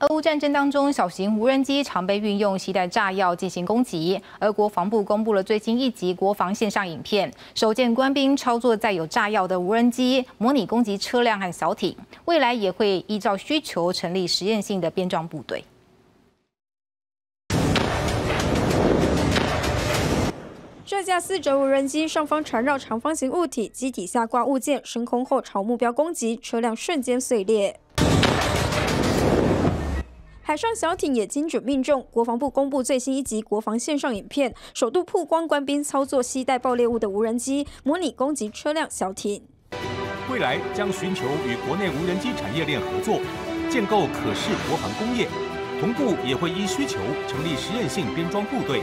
俄乌战争当中，小型无人机常被运用携带炸药进行攻击。俄国防部公布了最新一集国防线上影片，首见官兵操作载有炸药的无人机，模拟攻击车辆和小艇。未来也会依照需求成立实验性的编装部队。这架四轴无人机上方缠绕长方形物体，机体下挂物件，升空后朝目标攻击，车辆瞬间碎裂。海上小艇也精准命中。国防部公布最新一集国防线上影片，首度曝光官兵操作携带爆裂物的无人机，模拟攻击车辆、小艇。未来将寻求与国内无人机产业链合作，建构可视国防工业，同步也会依需求成立实验性编装部队。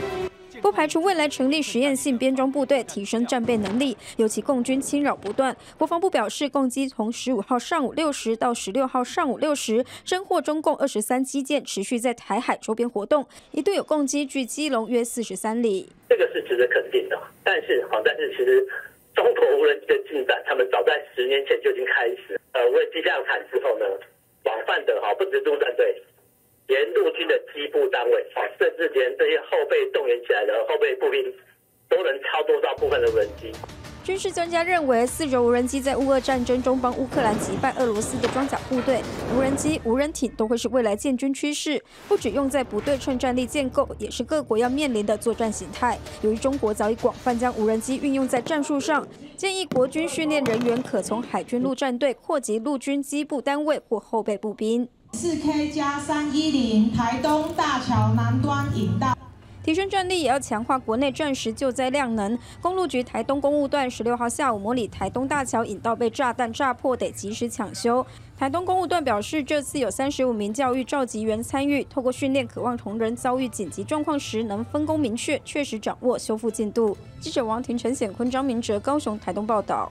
不排除未来成立实验性编装部队，提升战备能力。尤其共军侵扰不断，国防部表示，共机从十五号上午六时到十六号上午六时，侦获中共二十三机舰，持续在台海周边活动，一度有共机距基隆约四十三里。这个是值得肯定的，但是好，但是其实中国无人机的进展，他们早在十年前就已经开始。呃，为机量产之后呢，广泛的哈，不止陆战队。连陆军的机部单位，甚至连这些后备动员起来的后备步兵，都能操作到部分的无人机。军事专家认为，四轴无人机在乌俄战争中帮乌克兰击败俄罗斯的装甲部队。无人机、无人艇都会是未来建军趋势，不止用在不对称战力建构，也是各国要面临的作战形态。由于中国早已广泛将无人机运用在战术上，建议国军训练人员可从海军陆战队扩及陆军机部单位或后备步兵。四 K 加三一零台东大桥南端引道，提升战力也要强化国内战时救灾量能。公路局台东公务段十六号下午模拟台东大桥引道被炸弹炸破，得及时抢修。台东公务段表示，这次有三十五名教育召集员参与，透过训练，渴望同仁遭遇紧急状况时能分工明确，确实掌握修复进度。记者王庭、陈显坤、张明哲高雄台东报道。